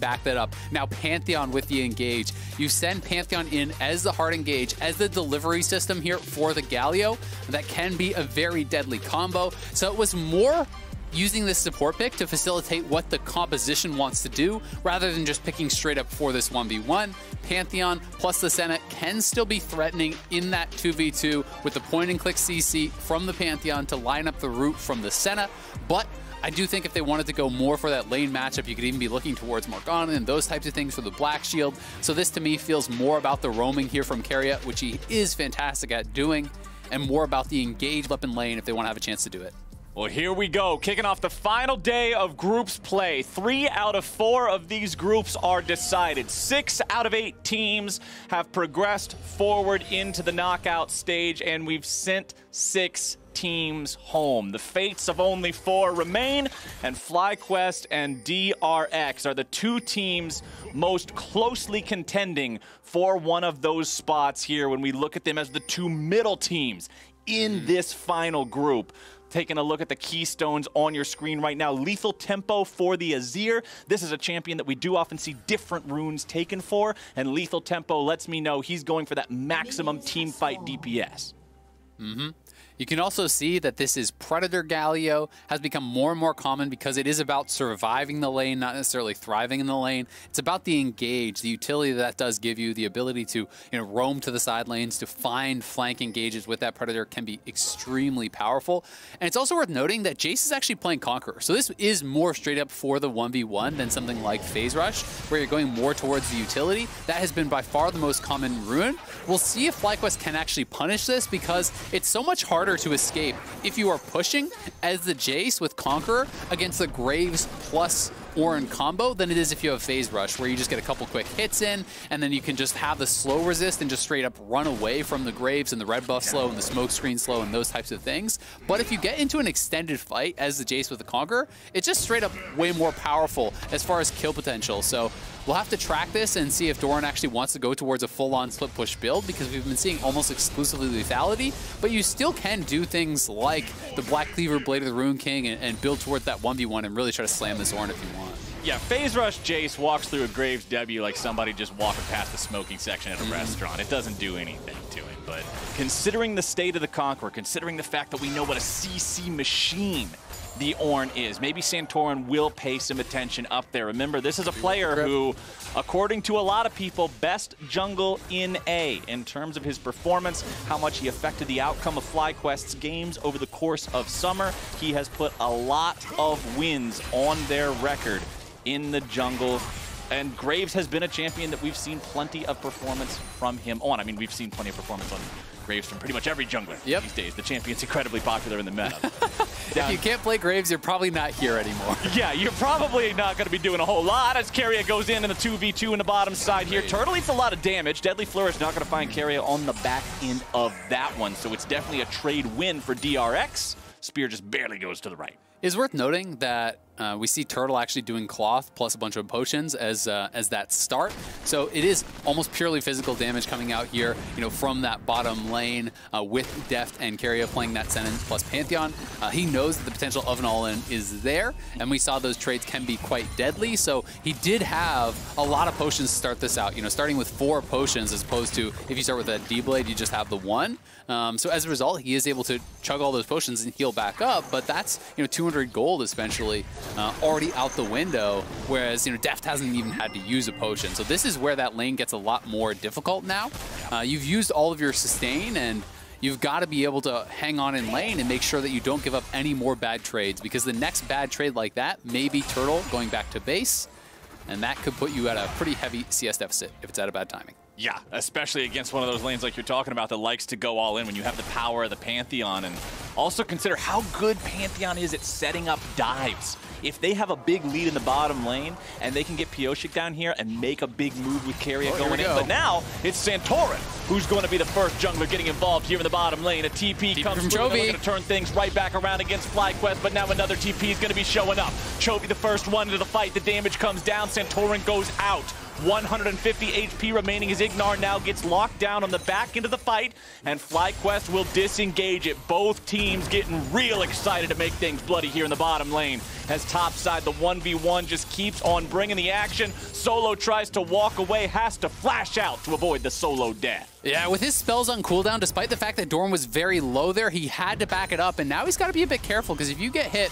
back that up. Now Pantheon with the engage. You send Pantheon in as the hard engage, as the delivery system here for the Galio. That can be a very deadly combo. So it was more using this support pick to facilitate what the composition wants to do rather than just picking straight up for this 1v1. Pantheon plus the Senna can still be threatening in that 2v2 with the point and click CC from the Pantheon to line up the route from the Senna, but I do think if they wanted to go more for that lane matchup, you could even be looking towards Morgana and those types of things for the Black Shield. So this to me feels more about the roaming here from Keria, which he is fantastic at doing, and more about the engaged weapon lane if they want to have a chance to do it. Well, here we go, kicking off the final day of groups play. Three out of four of these groups are decided. Six out of eight teams have progressed forward into the knockout stage, and we've sent six teams home. The fates of only four remain, and FlyQuest and DRX are the two teams most closely contending for one of those spots here when we look at them as the two middle teams in this final group taking a look at the keystones on your screen right now. Lethal Tempo for the Azir. This is a champion that we do often see different runes taken for, and Lethal Tempo lets me know he's going for that maximum team fight DPS. Mm-hmm. You can also see that this is Predator Galio, has become more and more common because it is about surviving the lane, not necessarily thriving in the lane. It's about the engage, the utility that does give you, the ability to you know roam to the side lanes, to find flank engages with that Predator can be extremely powerful. And it's also worth noting that Jace is actually playing Conqueror. So this is more straight up for the 1v1 than something like Phase Rush, where you're going more towards the utility. That has been by far the most common rune. We'll see if FlyQuest can actually punish this because it's so much harder harder to escape if you are pushing as the Jace with Conqueror against the Graves plus Ornn combo than it is if you have Phase Rush, where you just get a couple quick hits in, and then you can just have the slow resist and just straight up run away from the Graves and the red buff slow and the smoke screen slow and those types of things. But if you get into an extended fight as the Jace with the Conqueror, it's just straight up way more powerful as far as kill potential. So We'll have to track this and see if Doran actually wants to go towards a full-on split push build because we've been seeing almost exclusively lethality, but you still can do things like the Black Cleaver Blade of the Ruin King and, and build towards that 1v1 and really try to slam this Ornn if you want. Yeah, Phase Rush Jace walks through a Graves W like somebody just walking past the smoking section at a restaurant. It doesn't do anything to it. But considering the state of the Conqueror, considering the fact that we know what a CC machine the Ornn is. Maybe Santorin will pay some attention up there. Remember, this is a player who, according to a lot of people, best jungle in A in terms of his performance, how much he affected the outcome of FlyQuest's games over the course of summer. He has put a lot of wins on their record in the jungle and Graves has been a champion that we've seen plenty of performance from him on. I mean, we've seen plenty of performance on Graves from pretty much every jungler yep. these days. The champion's incredibly popular in the meta. if you can't play Graves, you're probably not here anymore. yeah, you're probably not going to be doing a whole lot as Keria goes in in the 2v2 in the bottom side here. Turtle eats a lot of damage. Deadly Flourish not going to find Keria on the back end of that one, so it's definitely a trade win for DRX. Spear just barely goes to the right. It's worth noting that uh, we see Turtle actually doing cloth plus a bunch of potions as uh, as that start. So it is almost purely physical damage coming out here, you know, from that bottom lane uh, with Deft and Keria playing that Senna plus Pantheon. Uh, he knows that the potential of an all-in is there, and we saw those trades can be quite deadly. So he did have a lot of potions to start this out. You know, starting with four potions as opposed to if you start with a D-Blade, you just have the one. Um, so as a result, he is able to chug all those potions and heal back up, but that's, you know, 200 gold essentially uh, already out the window, whereas, you know, Deft hasn't even had to use a potion. So this is where that lane gets a lot more difficult now. Uh, you've used all of your sustain, and you've got to be able to hang on in lane and make sure that you don't give up any more bad trades, because the next bad trade like that may be Turtle going back to base, and that could put you at a pretty heavy CS deficit if it's at a bad timing. Yeah, especially against one of those lanes like you're talking about that likes to go all in when you have the power of the Pantheon. And also consider how good Pantheon is at setting up dives. If they have a big lead in the bottom lane and they can get Pyosik down here and make a big move with Keria oh, going in. Go. But now it's Santorin who's going to be the first jungler getting involved here in the bottom lane. A TP, TP comes through. They're going to turn things right back around against FlyQuest, but now another TP is going to be showing up. Chovy the first one into the fight. The damage comes down. Santorin goes out. 150 HP remaining as Ignar now gets locked down on the back end of the fight, and FlyQuest will disengage it. Both teams getting real excited to make things bloody here in the bottom lane. As topside, the 1v1 just keeps on bringing the action. Solo tries to walk away, has to flash out to avoid the solo death. Yeah, with his spells on cooldown, despite the fact that Doran was very low there, he had to back it up, and now he's got to be a bit careful, because if you get hit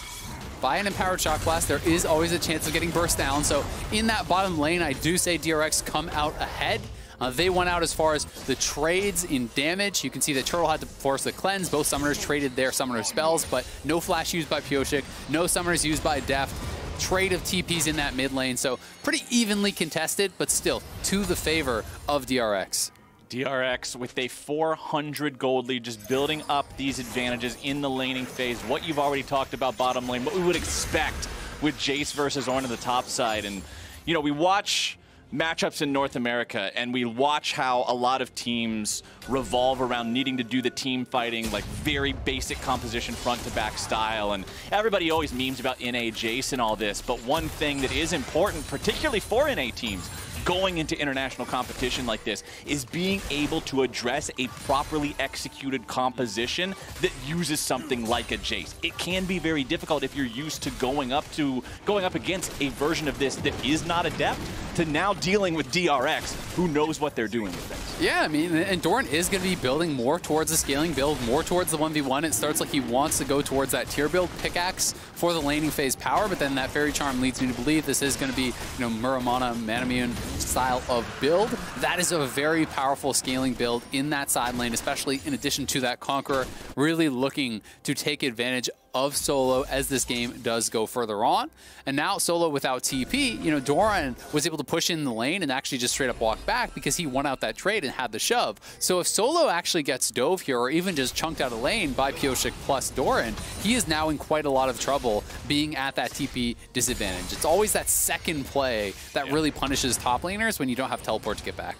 by an Empowered Shock Blast, there is always a chance of getting burst down. So in that bottom lane, I do say DRX come out ahead. Uh, they went out as far as the trades in damage. You can see that Turtle had to force the cleanse. Both summoners traded their summoner spells, but no flash used by Pyosik, no summoners used by Deft. Trade of TPs in that mid lane, so pretty evenly contested, but still to the favor of DRX. DRX with a 400 gold lead, just building up these advantages in the laning phase. What you've already talked about bottom lane, what we would expect with Jace versus Ornn on the top side. And, you know, we watch matchups in North America, and we watch how a lot of teams revolve around needing to do the team fighting, like very basic composition front to back style. And everybody always memes about NA Jace and all this, but one thing that is important, particularly for NA teams, going into international competition like this is being able to address a properly executed composition that uses something like a Jace. It can be very difficult if you're used to going up to going up against a version of this that is not adept to now dealing with DRX who knows what they're doing with things. Yeah, I mean, and Doran is going to be building more towards the scaling build, more towards the 1v1. It starts like he wants to go towards that tear build pickaxe for the laning phase power, but then that Fairy Charm leads me to believe this is going to be, you know, Muramana, Manamune, style of build. That is a very powerful scaling build in that side lane, especially in addition to that Conqueror, really looking to take advantage of Solo as this game does go further on. And now Solo without TP, you know, Doran was able to push in the lane and actually just straight up walk back because he won out that trade and had the shove. So if Solo actually gets dove here or even just chunked out a lane by Pyosik plus Doran, he is now in quite a lot of trouble being at that TP disadvantage. It's always that second play that yeah. really punishes top laners when you don't have teleport to get back.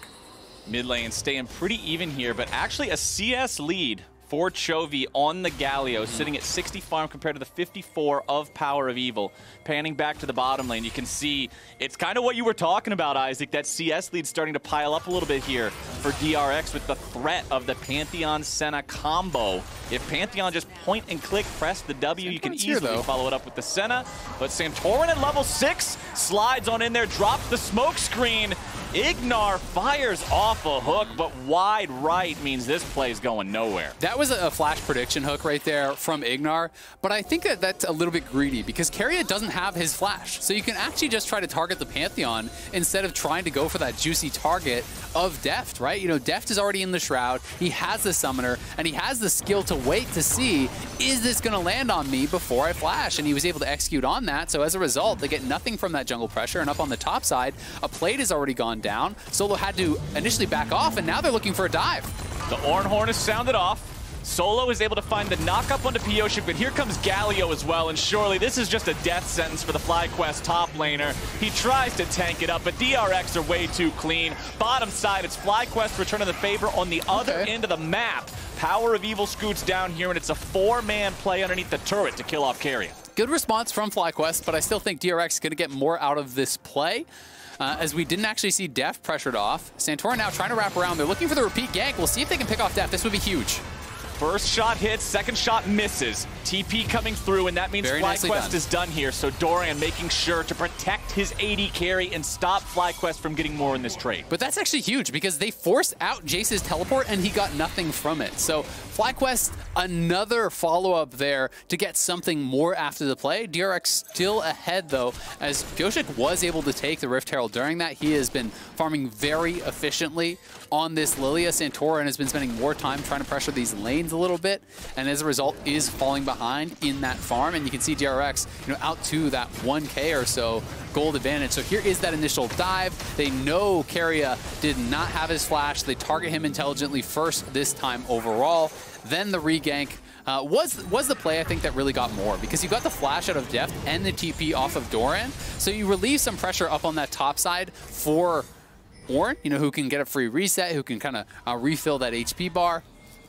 Mid lane staying pretty even here, but actually a CS lead for Chovy on the Galio, sitting at 60 farm compared to the 54 of Power of Evil. Panning back to the bottom lane, you can see it's kind of what you were talking about, Isaac. That CS lead starting to pile up a little bit here for DRX with the threat of the Pantheon Senna combo. If Pantheon just point and click, press the W, you can easily here, follow it up with the Senna. But Santorin at level 6 slides on in there, drops the smoke screen, Ignar fires off a hook, but wide right means this play is going nowhere. That was a flash prediction hook right there from Ignar, but I think that that's a little bit greedy because Keria doesn't have his flash. So you can actually just try to target the Pantheon instead of trying to go for that juicy target of Deft, right? You know, Deft is already in the Shroud, he has the Summoner, and he has the skill to wait to see, is this going to land on me before I flash? And he was able to execute on that, so as a result, they get nothing from that jungle pressure, and up on the top side, a plate has already gone down. Solo had to initially back off, and now they're looking for a dive. The Ornn Horn is sounded off. Solo is able to find the knock-up onto Pyosik, but here comes Galio as well, and surely this is just a death sentence for the FlyQuest top laner. He tries to tank it up, but DRX are way too clean. Bottom side, it's FlyQuest returning the favor on the other okay. end of the map. Power of Evil scoots down here, and it's a four-man play underneath the turret to kill off Keria. Good response from FlyQuest, but I still think DRX is going to get more out of this play. Uh, as we didn't actually see Deft pressured off. Santorin now trying to wrap around. They're looking for the repeat gank. We'll see if they can pick off Deft. This would be huge. First shot hits, second shot misses. TP coming through, and that means FlyQuest done. is done here. So Doran making sure to protect his AD carry and stop FlyQuest from getting more in this trade. But that's actually huge because they forced out Jace's teleport and he got nothing from it. So FlyQuest, another follow-up there to get something more after the play. DRX still ahead though, as Pyosik was able to take the Rift Herald during that. He has been farming very efficiently on this Lilia Santorin has been spending more time trying to pressure these lanes a little bit, and as a result is falling behind in that farm. And you can see DRX, you know, out to that 1K or so gold advantage. So here is that initial dive. They know Keria did not have his flash. They target him intelligently first this time overall. Then the regank uh, was was the play I think that really got more because you got the flash out of Deft and the TP off of Doran. So you relieve some pressure up on that top side for Ornn, you know, who can get a free reset, who can kind of uh, refill that HP bar,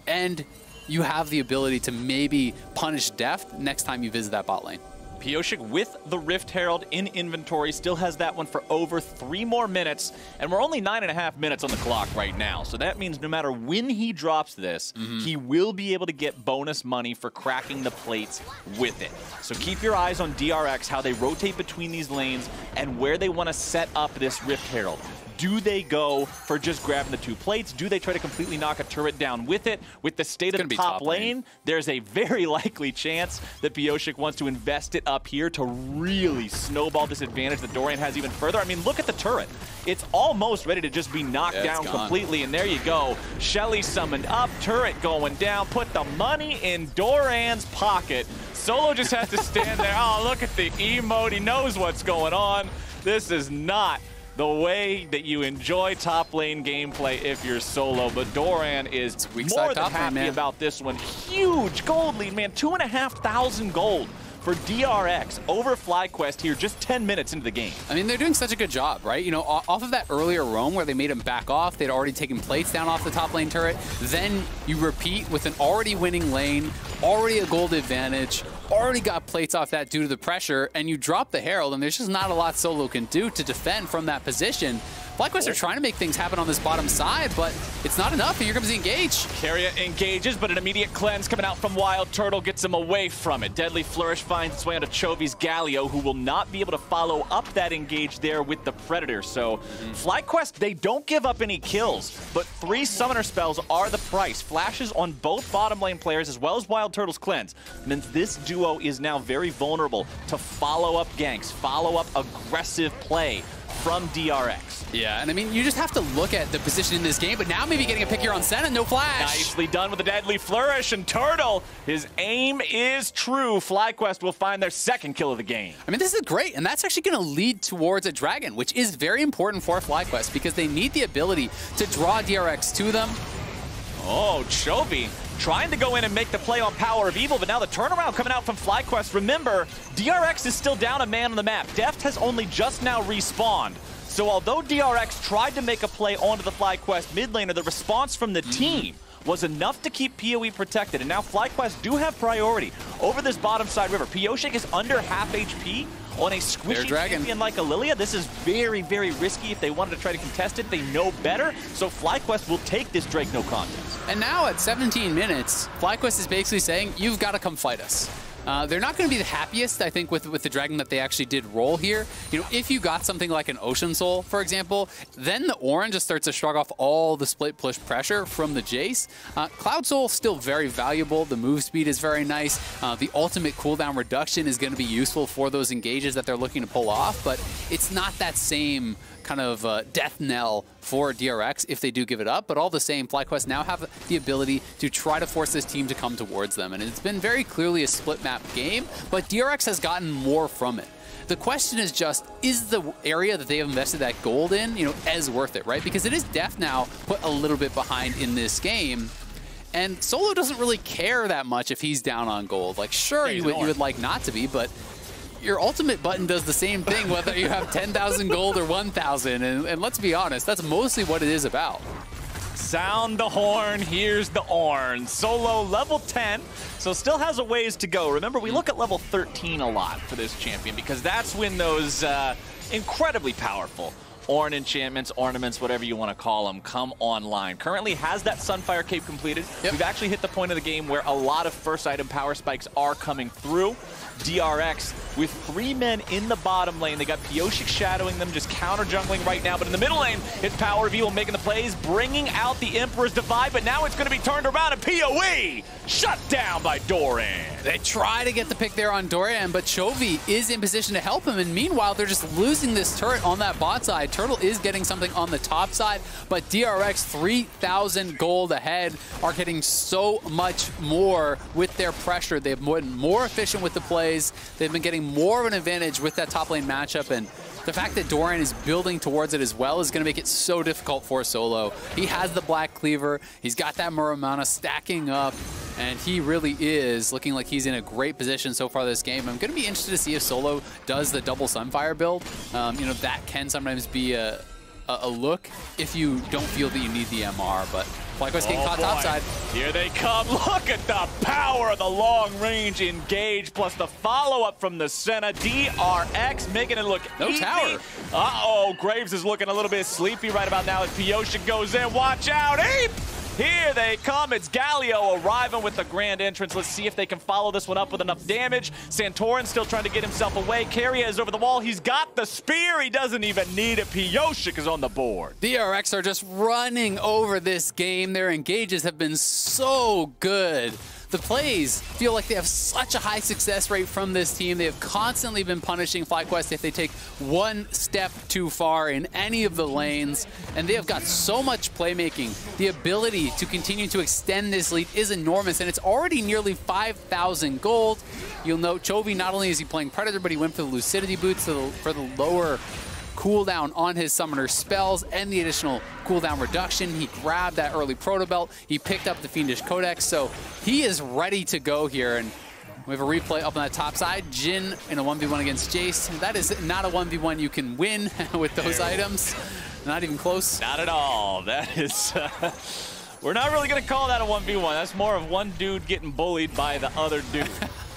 and you have the ability to maybe punish Deft next time you visit that bot lane. Pyosik with the Rift Herald in inventory still has that one for over three more minutes, and we're only nine and a half minutes on the clock right now. So that means no matter when he drops this, mm -hmm. he will be able to get bonus money for cracking the plates with it. So keep your eyes on DRX, how they rotate between these lanes, and where they want to set up this Rift Herald. Do they go for just grabbing the two plates? Do they try to completely knock a turret down with it? With the state of the top, top lane, lane, there's a very likely chance that Pyosik wants to invest it up here to really snowball this advantage that Doran has even further. I mean, look at the turret. It's almost ready to just be knocked yeah, down completely, and there you go. Shelly summoned up, turret going down, put the money in Doran's pocket. Solo just has to stand there. Oh, look at the emote. He knows what's going on. This is not the way that you enjoy top lane gameplay if you're solo. But Doran is more than happy lane, about this one. Huge gold lead, man. Two and a half thousand gold for DRX over FlyQuest here just 10 minutes into the game. I mean, they're doing such a good job, right? You know, off of that earlier roam where they made him back off, they'd already taken plates down off the top lane turret. Then you repeat with an already winning lane, already a gold advantage, already got plates off that due to the pressure, and you drop the Herald, and there's just not a lot Solo can do to defend from that position. FlyQuest are trying to make things happen on this bottom side, but it's not enough, here comes the engage. Keria engages, but an immediate cleanse coming out from Wild Turtle gets him away from it. Deadly Flourish finds its way onto Chovy's Galio, who will not be able to follow up that engage there with the Predator. So mm -hmm. FlyQuest, they don't give up any kills, but three Summoner spells are the price. Flashes on both bottom lane players as well as Wild Turtle's cleanse means this duo is now very vulnerable to follow up ganks, follow up aggressive play from DRX. Yeah, and I mean, you just have to look at the position in this game, but now maybe getting a pick here on Senna, no flash. Nicely done with a deadly flourish, and Turtle, his aim is true. FlyQuest will find their second kill of the game. I mean, this is great, and that's actually going to lead towards a Dragon, which is very important for FlyQuest because they need the ability to draw DRX to them. Oh, Chovy trying to go in and make the play on Power of Evil, but now the turnaround coming out from FlyQuest. Remember, DRX is still down a man on the map. Deft has only just now respawned. So although DRX tried to make a play onto the FlyQuest mid laner, the response from the team was enough to keep PoE protected. And now FlyQuest do have priority over this bottom side river. Pyosik is under half HP on a squishy champion like Lilia. This is very, very risky. If they wanted to try to contest it, they know better. So FlyQuest will take this Drake no contest. And now at 17 minutes, FlyQuest is basically saying, you've got to come fight us. Uh, they're not going to be the happiest, I think, with with the dragon that they actually did roll here. You know, if you got something like an Ocean Soul, for example, then the Orange just starts to shrug off all the split push pressure from the Jace. Uh, Cloud Soul still very valuable. The move speed is very nice. Uh, the ultimate cooldown reduction is going to be useful for those engages that they're looking to pull off, but it's not that same kind of uh, death knell for DRX if they do give it up. But all the same, FlyQuest now have the ability to try to force this team to come towards them. And it's been very clearly a split map game, but DRX has gotten more from it. The question is just, is the area that they have invested that gold in, you know, as worth it, right? Because it is Deft now put a little bit behind in this game. And Solo doesn't really care that much if he's down on gold. Like, sure, yeah, you, would, you would like not to be, but your ultimate button does the same thing whether you have 10,000 gold or 1,000. And, and let's be honest, that's mostly what it is about. Sound the horn, here's the horn. Solo level 10, so still has a ways to go. Remember, we look at level 13 a lot for this champion because that's when those uh, incredibly powerful Ornn enchantments, ornaments, whatever you want to call them, come online. Currently has that Sunfire Cape completed. Yep. We've actually hit the point of the game where a lot of first item power spikes are coming through. DRX with three men in the bottom lane. They got Pyosik shadowing them, just counter jungling right now. But in the middle lane, it's Power of Evil making the plays, bringing out the Emperor's Divide. But now it's going to be turned around and PoE shut down by Doran. They try to get the pick there on Doran, but Chovy is in position to help him. And meanwhile, they're just losing this turret on that bot side. Turtle is getting something on the top side, but DRX 3,000 gold ahead are getting so much more with their pressure. They've been more efficient with the plays. They've been getting more of an advantage with that top lane matchup. And the fact that Doran is building towards it as well is going to make it so difficult for Solo. He has the Black Cleaver. He's got that Muramana stacking up, and he really is looking like he's in a great position so far this game. I'm going to be interested to see if Solo does the double Sunfire build. Um, you know, that can sometimes be a, a, look if you don't feel that you need the MR, but FlyQuest getting Oh, caught boy. topside. Here they come. Look at the power of the long range engage, plus the follow up from the Senna. DRX making it look No easy. tower. Uh oh, Graves is looking a little bit sleepy right about now as Pyosik goes in. Watch out, Ape! Here they come. It's Galio arriving with the grand entrance. Let's see if they can follow this one up with enough damage. Santorin still trying to get himself away. Keria is over the wall. He's got the spear. He doesn't even need it. Pyosik is on the board. DRX are just running over this game. Their engages have been so good. The plays feel like they have such a high success rate from this team. They have constantly been punishing FlyQuest if they take one step too far in any of the lanes. And they have got so much playmaking. The ability to continue to extend this lead is enormous, and it's already nearly 5,000 gold. You'll note Chovy, not only is he playing Predator, but he went for the Lucidity boots for the, for the lower cooldown on his summoner spells and the additional cooldown reduction. He grabbed that early proto belt. He picked up the Fiendish Codex, so he is ready to go here. And we have a replay up on that top side. Jhin in a 1v1 against Jace. That is not a 1v1 you can win with those items. Not even close. Not at all. That is. Uh, we're not really going to call that a 1v1. That's more of one dude getting bullied by the other dude.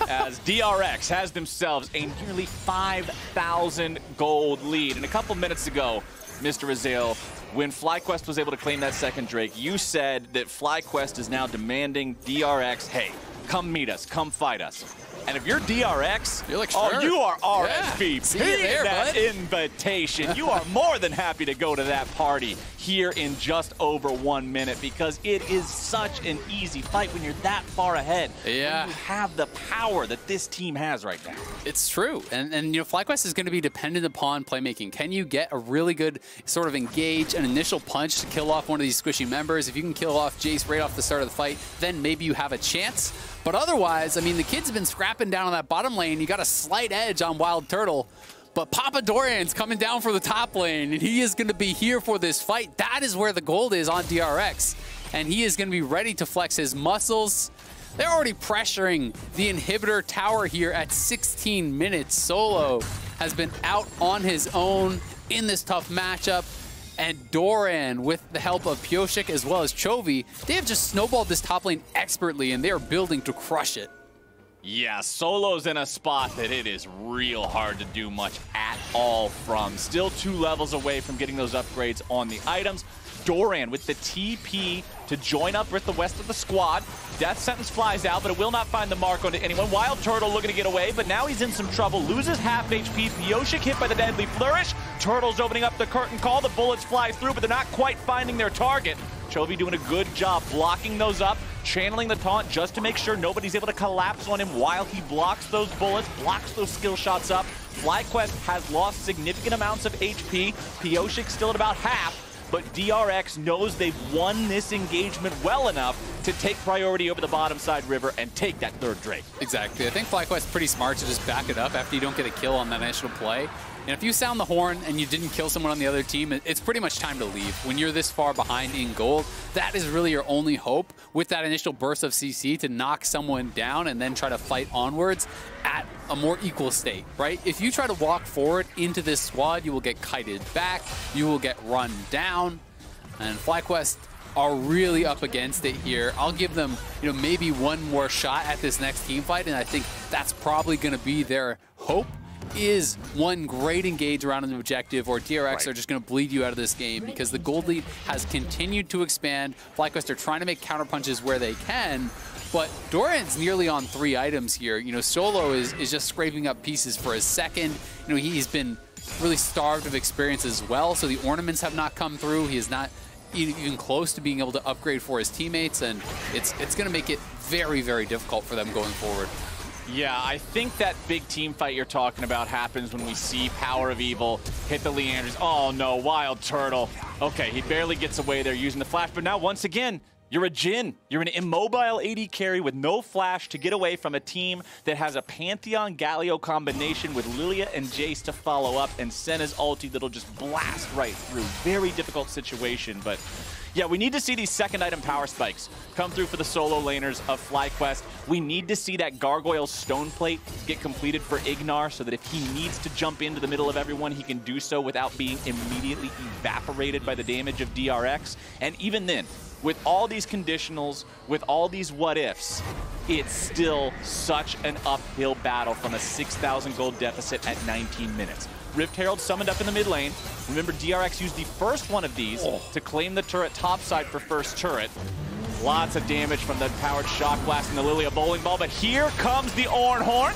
As DRX has themselves a nearly 5,000 gold lead. And a couple minutes ago, Mr. Azael, when FlyQuest was able to claim that second Drake, you said that FlyQuest is now demanding DRX, hey, come meet us, come fight us. And if you're DRX, You're like, oh, you are Yeah. RSVP See you there, that bud. invitation. You are more than happy to go to that party here in just over one minute because it is such an easy fight when you're that far ahead. Yeah. you have the power that this team has right now. It's true. And, and you know, FlyQuest is going to be dependent upon playmaking. Can you get a really good sort of engage, an initial punch to kill off one of these squishy members? If you can kill off Jace right off the start of the fight, then maybe you have a chance. But otherwise, I mean, the kids have been scrapping down on that bottom lane. You got a slight edge on Wild Turtle. But Papa Doran's coming down for the top lane, and he is going to be here for this fight. That is where the gold is on DRX. And he is going to be ready to flex his muscles. They're already pressuring the inhibitor tower here at 16 minutes. Solo has been out on his own in this tough matchup. And Doran, with the help of Pyosik as well as Chovy, they have just snowballed this top lane expertly, and they are building to crush it. Yeah, Solo's in a spot that it is real hard to do much at all from. Still two levels away from getting those upgrades on the items. Doran with the TP to join up with the rest of the squad. Death sentence flies out, but it will not find the mark onto anyone. Wild Turtle looking to get away, but now he's in some trouble. Loses half HP. Pyosik hit by the deadly flourish. Turtle's opening up the curtain call. The bullets fly through, but they're not quite finding their target. Chovy doing a good job blocking those up, channeling the taunt just to make sure nobody's able to collapse on him while he blocks those bullets, blocks those skill shots up. FlyQuest has lost significant amounts of HP. Pyosik still at about half, but DRX knows they've won this engagement well enough to take priority over the bottom side river and take that third Drake. Exactly. I think FlyQuest's pretty smart to just back it up after you don't get a kill on that initial play. And if you sound the horn and you didn't kill someone on the other team, it's pretty much time to leave. When you're this far behind in gold, that is really your only hope with that initial burst of CC to knock someone down and then try to fight onwards at a more equal state, right? If you try to walk forward into this squad, you will get kited back, you will get run down, and FlyQuest are really up against it here. I'll give them, you know, maybe one more shot at this next team fight, and I think that's probably going to be their hope is one great engage around an objective or DRX Right. are just going to bleed you out of this game because the gold lead has continued to expand. FlyQuest are trying to make counterpunches where they can, but Doran's nearly on three items here. You know, Solo is, is just scraping up pieces for his second. You know, he's been really starved of experience as well, so the ornaments have not come through. He is not even close to being able to upgrade for his teammates, and it's it's going to make it very, very difficult for them going forward. Yeah, I think that big team fight you're talking about happens when we see Power of Evil hit the Leanders. Oh no, Wild Turtle. Okay, he barely gets away there using the flash, but now once again, You're a Jhin. You're an immobile AD carry with no flash to get away from a team that has a Pantheon Galio combination with Lilia and Jace to follow up and Senna's ulti that'll just blast right through. Very difficult situation, but yeah, we need to see these second item power spikes come through for the solo laners of FlyQuest. We need to see that Gargoyle Stone Plate get completed for Ignar so that if he needs to jump into the middle of everyone, he can do so without being immediately evaporated by the damage of DRX. And even then, with all these conditionals, with all these what ifs, it's still such an uphill battle from a 6,000 gold deficit at 19 minutes. Rift Herald summoned up in the mid lane. Remember, DRX used the first one of these oh. to claim the turret topside for first turret. Lots of damage from the powered shock blast and the Lilia bowling ball, but here comes the Ornn Horn.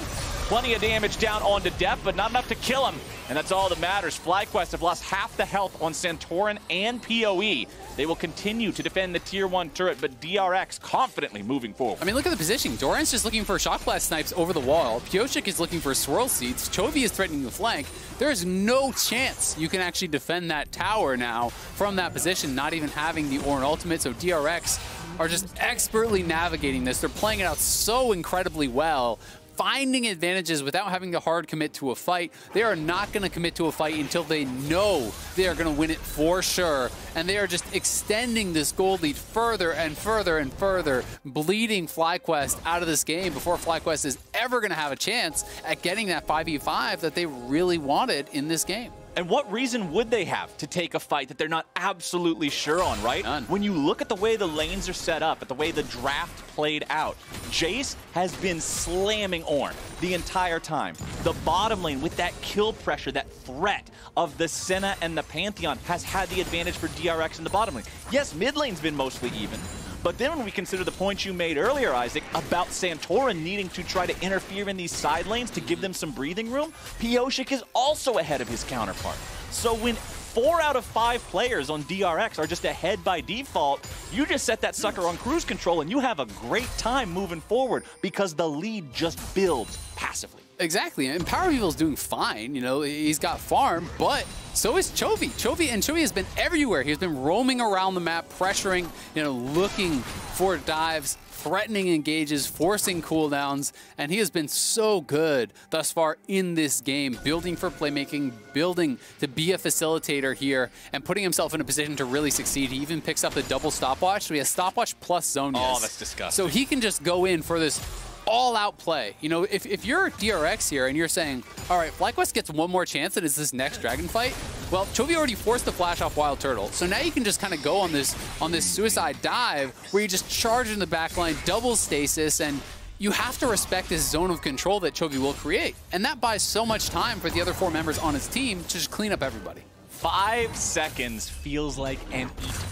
Plenty of damage down onto Deft, but not enough to kill him. And that's all that matters. FlyQuest have lost half the health on Santorin and PoE. They will continue to defend the tier 1 turret, but DRX confidently moving forward. I mean, look at the positioning. Doran's just looking for Shock Blast snipes over the wall. Pyosik is looking for swirl seeds. Chovy is threatening the flank. There is no chance you can actually defend that tower now from that position, not even having the Ornn ultimate. So DRX are just expertly navigating this. They're playing it out so incredibly well finding advantages without having to hard commit to a fight. They are not going to commit to a fight until they know they are going to win it for sure. And they are just extending this gold lead further and further and further, bleeding FlyQuest out of this game before FlyQuest is ever going to have a chance at getting that 5v5 that they really wanted in this game. And what reason would they have to take a fight that they're not absolutely sure on, right? None. When you look at the way the lanes are set up, at the way the draft played out, Jace has been slamming Ornn the entire time. The bottom lane with that kill pressure, that threat of the Senna and the Pantheon has had the advantage for DRX in the bottom lane. Yes, mid lane's been mostly even, but then when we consider the point you made earlier, Isaac, about Santorin needing to try to interfere in these side lanes to give them some breathing room, Pyosik is also ahead of his counterpart. So when four out of five players on DRX are just ahead by default, you just set that sucker on cruise control and you have a great time moving forward because the lead just builds passively. Exactly, and Power Evil is doing fine. You know, he's got farm, but so is Chovy. Chovy and Chovy has been everywhere. He's been roaming around the map, pressuring, you know, looking for dives, threatening engages, forcing cooldowns, and he has been so good thus far in this game, building for playmaking, building to be a facilitator here, and putting himself in a position to really succeed. He even picks up the double stopwatch, so he has stopwatch plus zone. Oh, that's disgusting. So he can just go in for this all-out play. You know, if, if you're DRX here and you're saying, all right, FlyQuest gets one more chance and it's this next dragon fight, well, Chovy already forced the flash off Wild Turtle. So now you can just kind of go on this on this suicide dive where you just charge in the backline, double stasis, and you have to respect this zone of control that Chovy will create. And that buys so much time for the other four members on his team to just clean up everybody. Five seconds feels like an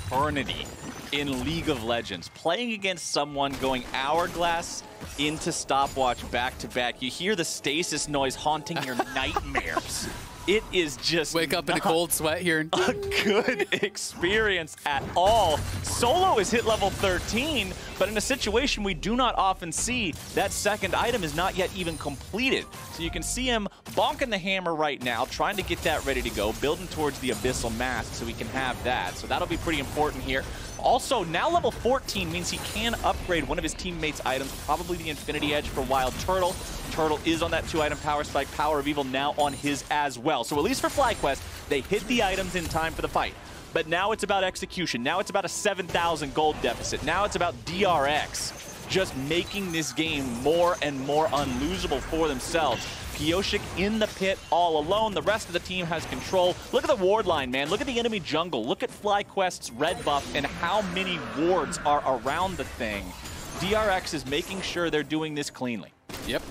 eternity in League of Legends. Playing against someone going hourglass into stopwatch back to back, you hear the stasis noise haunting your nightmares. It is just wake up in a cold sweat here. A good experience at all. Solo is hit level 13, but in a situation we do not often see, that second item is not yet even completed. So you can see him bonking the hammer right now, trying to get that ready to go, building towards the Abyssal Mask so we can have that. So that'll be pretty important here. Also, now level 14 means he can upgrade one of his teammates' items, probably the Infinity Edge for Wild Turtle. Turtle is on that two-item Power Spike. Power of Evil now on his as well. So at least for FlyQuest, they hit the items in time for the fight. But now it's about execution. Now it's about a 7,000 gold deficit. Now it's about DRX just making this game more and more unlosable for themselves. Pyosik in the pit all alone. The rest of the team has control. Look at the ward line, man. Look at the enemy jungle. Look at FlyQuest's red buff and how many wards are around the thing. DRX is making sure they're doing this cleanly. Yep.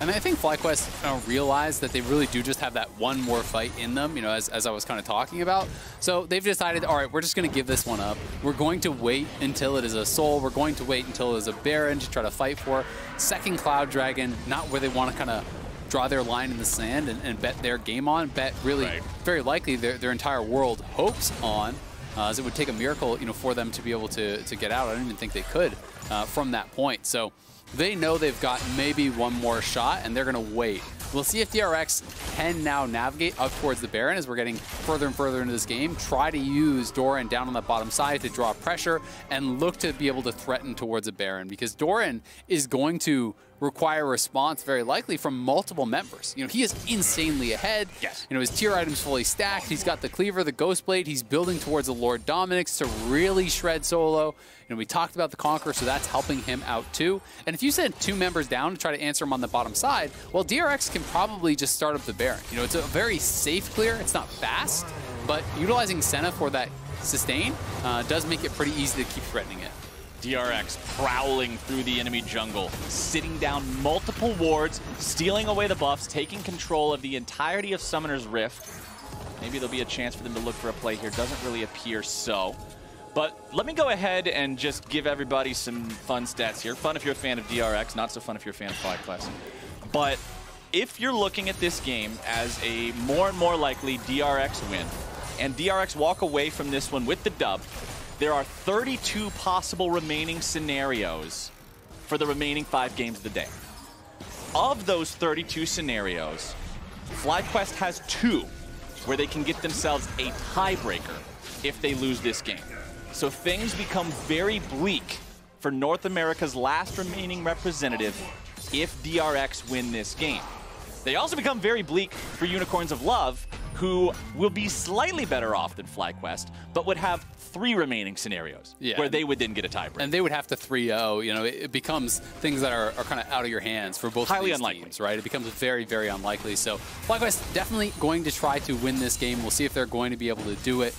And I think FlyQuest uh, realized that they really do just have that one more fight in them, you know, as, as I was kind of talking about. So they've decided, all right, we're just going to give this one up. We're going to wait until it is a soul. We're going to wait until it is a Baron to try to fight for. Second Cloud Dragon, not where they want to kind of draw their line in the sand and, and bet their game on, bet really right. very likely their, their entire world hopes on, uh, as it would take a miracle, you know, for them to be able to, to get out. I don't even think they could uh, from that point. So they know they've got maybe one more shot, and they're going to wait We'll see if DRX can now navigate up towards the Baron as we're getting further and further into this game. Try to use Doran down on the bottom side to draw pressure and look to be able to threaten towards a Baron because Doran is going to require a response very likely from multiple members. You know, he is insanely ahead. Yes. You know, his tear items fully stacked. He's got the Cleaver, the Ghost Blade. He's building towards the Lord Dominik's to really shred solo. You know, we talked about the Conqueror, so that's helping him out too. And if you send two members down to try to answer him on the bottom side, well, DRX can probably just start up the Baron. You know, it's a very safe clear. It's not fast, but utilizing Senna for that sustain uh, does make it pretty easy to keep threatening it. DRX prowling through the enemy jungle, sitting down multiple wards, stealing away the buffs, taking control of the entirety of Summoner's Rift. Maybe there'll be a chance for them to look for a play here. Doesn't really appear so. But let me go ahead and just give everybody some fun stats here. Fun if you're a fan of DRX, not so fun if you're a fan of FlyQuest. But if you're looking at this game as a more and more likely DRX win, and DRX walk away from this one with the dub, there are 32 possible remaining scenarios for the remaining five games of the day. Of those 32 scenarios, FlyQuest has two where they can get themselves a tiebreaker if they lose this game. So things become very bleak for North America's last remaining representative if DRX win this game. They also become very bleak for Unicorns of Love, who will be slightly better off than FlyQuest, but would have three remaining scenarios Yeah. where they would then get a tiebreaker. And they would have to 3-0. You know, it, becomes things that are, are kind of out of your hands for both Highly unlikely. teams, right? It becomes very, very unlikely. So FlyQuest definitely going to try to win this game. We'll see if they're going to be able to do it.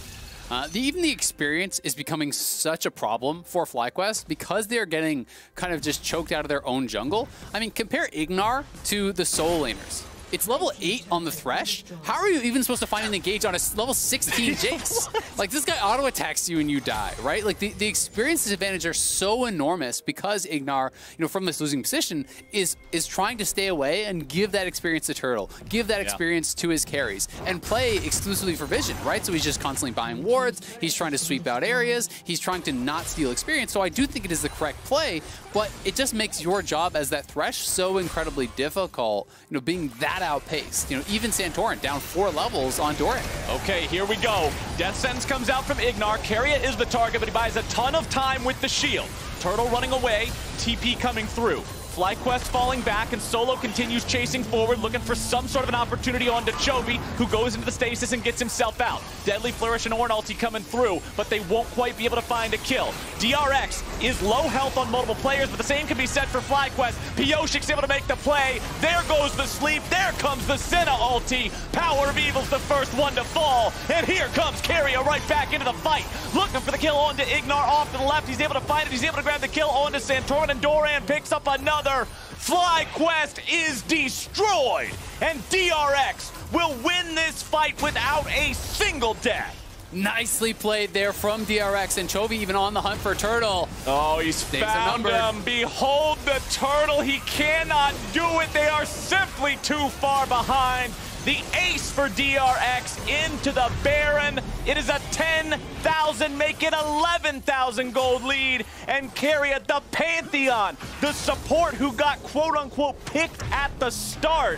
Uh, the, even the experience is becoming such a problem for FlyQuest because they're getting kind of just choked out of their own jungle. I mean, compare Ignar to the Soul laners. It's level 8 on the Thresh. How are you even supposed to find an engage on a level 16 Jace? like, this guy auto-attacks you and you die, right? Like, the, the experience disadvantage are so enormous because Ignar, you know, from this losing position, is is trying to stay away and give that experience to Turtle, give that experience to his carries, and play exclusively for Vision, right? So he's just constantly buying wards, he's trying to sweep out areas, he's trying to not steal experience. So I do think it is the correct play, but it just makes your job as that Thresh so incredibly difficult, you know, being that outpaced. You know, even Santorin down four levels on Doran. Okay, here we go. Death Sentence comes out from Ignar. Keria is the target, but he buys a ton of time with the shield. Turtle running away, TP coming through. FlyQuest falling back, and Solo continues chasing forward, looking for some sort of an opportunity on to Chovy, who goes into the stasis and gets himself out. Deadly Flourish and Ornalti coming through, but they won't quite be able to find a kill. DRX is low health on multiple players, but the same can be said for FlyQuest. Pyosik's able to make the play. There goes the sleep. There comes the Senna ulti. Power of Evil's the first one to fall, and here comes Keria right back into the fight, looking for the kill onto Ignar off to the left. He's able to find it. He's able to grab the kill onto Santorin, and Doran picks up another. FlyQuest is destroyed, and DRX will win this fight without a single death. Nicely played there from DRX and Chovy even on the hunt for Turtle. Oh, he's Days found him. Behold the turtle. He cannot do it. They are simply too far behind. The ace for DRX into the Baron. It is a 10,000, make it 11,000 gold lead. And Keria the Pantheon, the support who got quote unquote picked at the start,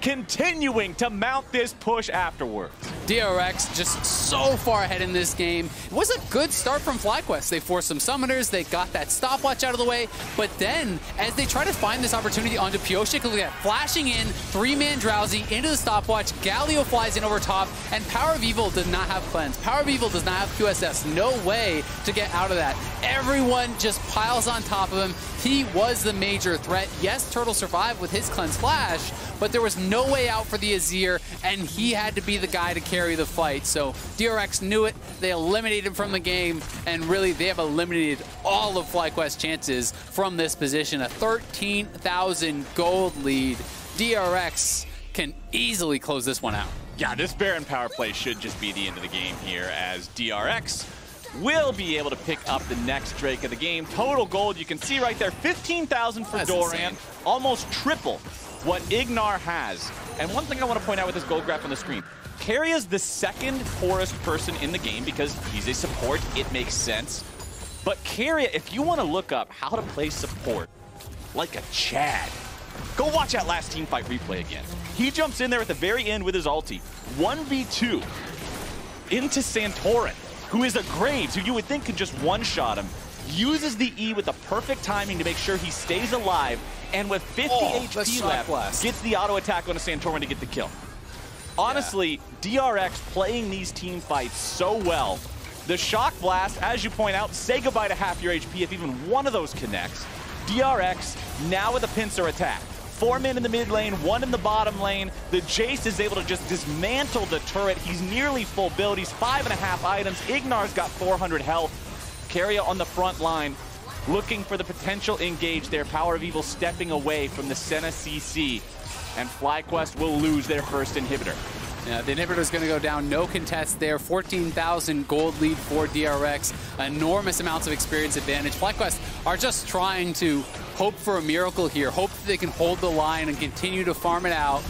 continuing to mount this push afterwards. DRX just so far ahead in this game. It was a good start from FlyQuest. They forced some summoners, they got that stopwatch out of the way, but then as they try to find this opportunity onto Pyosik, look at that, flashing in, three-man Drowsy into the stopwatch, Galio flies in over top, and Power of Evil does not have cleanse. Power of Evil does not have QSS. No way to get out of that. Everyone just piles on top of him. He was the major threat. Yes, Turtle survived with his cleanse flash, but there was no way out for the Azir, and he had to be the guy to carry the fight. So DRX knew it. They eliminated him from the game, and really they have eliminated all of FlyQuest's chances from this position. A 13,000 gold lead. DRX can easily close this one out. Yeah, this Baron power play should just be the end of the game here as DRX will be able to pick up the next Drake of the game. Total gold, you can see right there, 15,000 for That's Doran, insane. almost triple what Ignar has. And one thing I want to point out with this gold graph on the screen, Keria is the second poorest person in the game because he's a support, it makes sense. But Keria, if you want to look up how to play support like a Chad, go watch that last team fight replay again. He jumps in there at the very end with his ulti. 1v2 into Santorin, who is a Graves, who you would think could just one-shot him. Uses the E with the perfect timing to make sure he stays alive, and with 50 Oh, HP left, gets the auto attack on a Santorin to get the kill. Honestly, DRX playing these team fights so well. The Shock Blast, as you point out, say goodbye to half your HP if even one of those connects. DRX now with a pincer attack. Four men in the mid lane, one in the bottom lane. The Jace is able to just dismantle the turret. He's nearly full build. He's five and a half items. Ignar's got 400 health. Keria on the front line, looking for the potential engage there. Power of Evil stepping away from the Senna CC. And FlyQuest will lose their first inhibitor. Yeah, the is going to go down. No contest there. 14,000 gold lead for DRX. Enormous amounts of experience advantage. FlyQuest are just trying to hope for a miracle here. Hope that they can hold the line and continue to farm it out.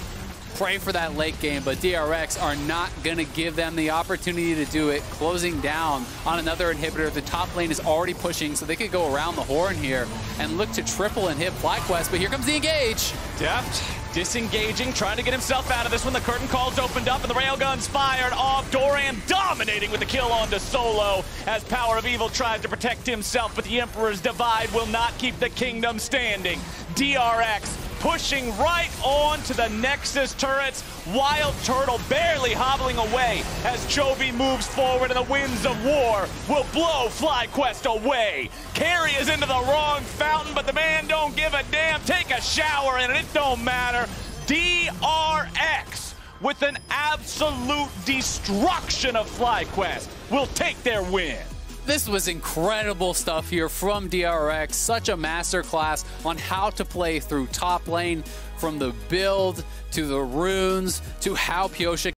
Pray for that late game, but DRX are not going to give them the opportunity to do it. Closing down on another inhibitor. The top lane is already pushing, so they could go around the horn here and look to triple and hit FlyQuest, but here comes the engage. Deft disengaging, trying to get himself out of this when the curtain calls opened up and the railgun's fired off. Doran dominating with the kill on onto Solo as Power of Evil tries to protect himself, but the Emperor's Divide will not keep the kingdom standing. DRX pushing right on to the Nexus turrets. Wild Turtle barely hobbling away as Chovy moves forward and the winds of war will blow FlyQuest away. Keria is into the wrong fountain, but the man don't give a damn. Take a shower in it, it don't matter. DRX with an absolute destruction of FlyQuest will take their win. This was incredible stuff here from DRX. Such a masterclass on how to play through top lane from the build to the runes to how Pyosik